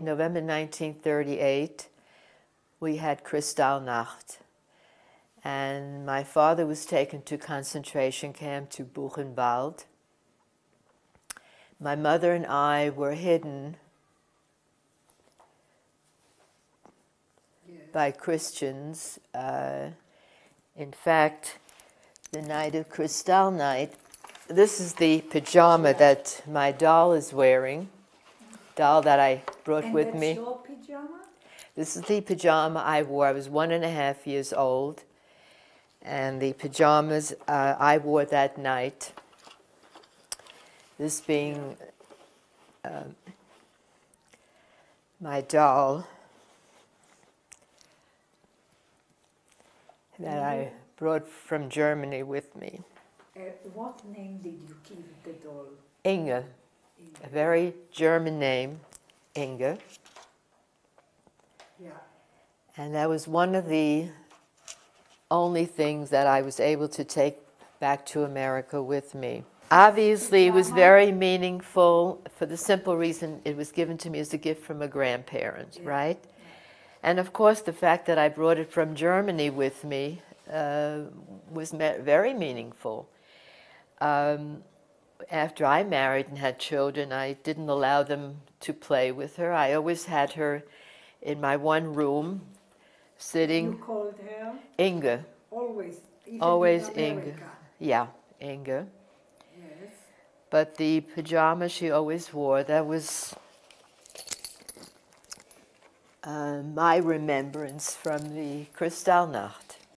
November 1938, we had Kristallnacht. And my father was taken to concentration camp to Buchenwald. My mother and I were hidden by Christians. Uh, in fact, the night of Kristallnacht, this is the pajama that my doll is wearing, doll that I brought and with me. your pajama? This is the pajama I wore. I was one and a half years old. And the pajamas uh, I wore that night. This being um, my doll that I brought from Germany with me. Uh, what name did you give the doll? Inge, a very German name, Inge. Yeah. And that was one of the only things that I was able to take back to America with me. Obviously, it was very meaningful for the simple reason it was given to me as a gift from a grandparent, Yeah. right? And of course, the fact that I brought it from Germany with me uh, was very meaningful. Um, after I married and had children, I didn't allow them to play with her. I always had her in my one room, sitting. You called her Inge, always, even always in Inge. America. Yeah, Inge. Yes. But the pajama she always wore, that was uh, my remembrance from the Kristallnacht.